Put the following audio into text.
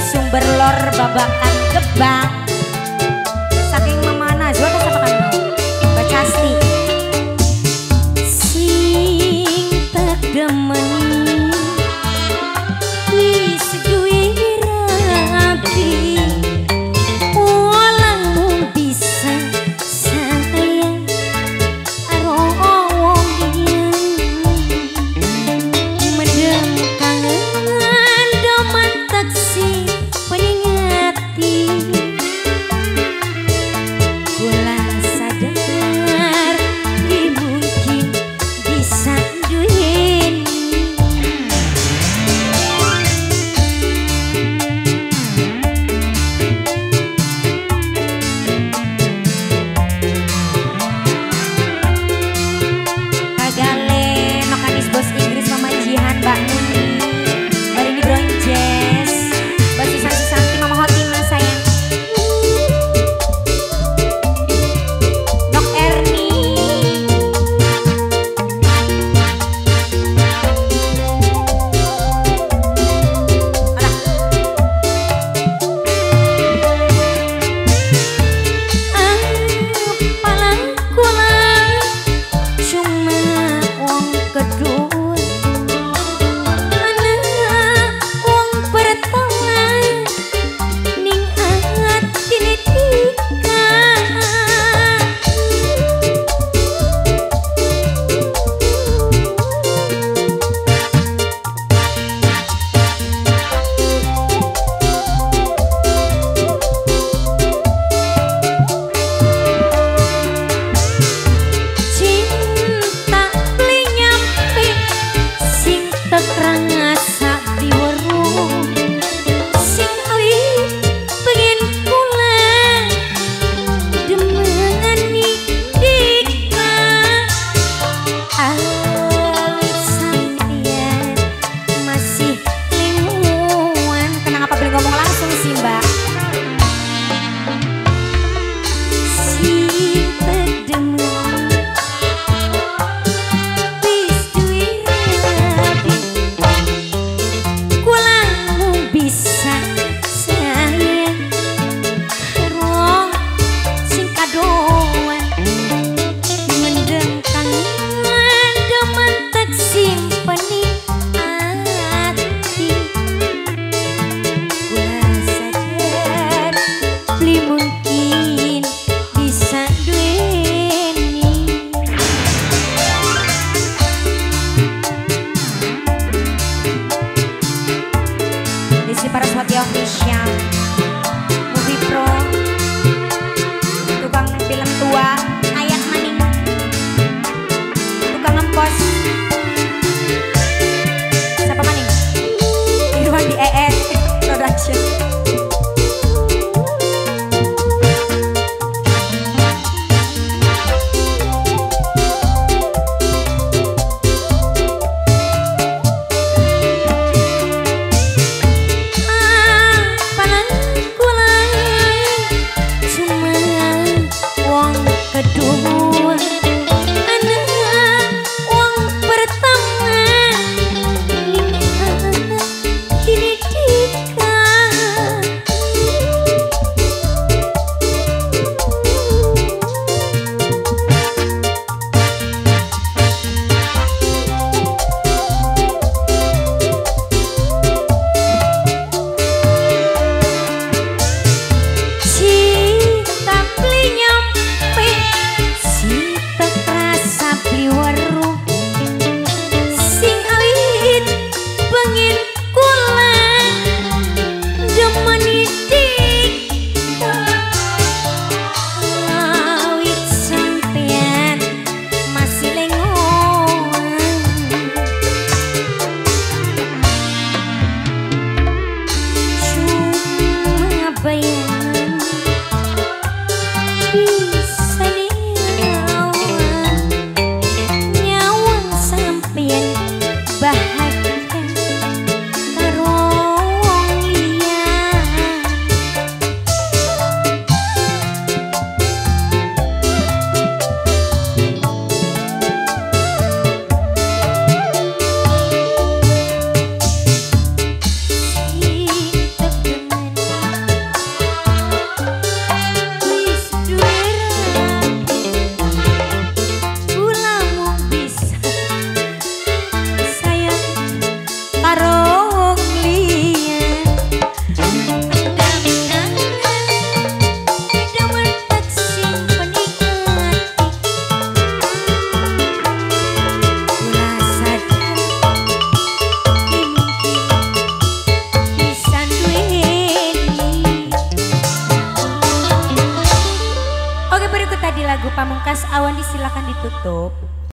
sumber lor babakan gebang pamungkas awan disilakan ditutup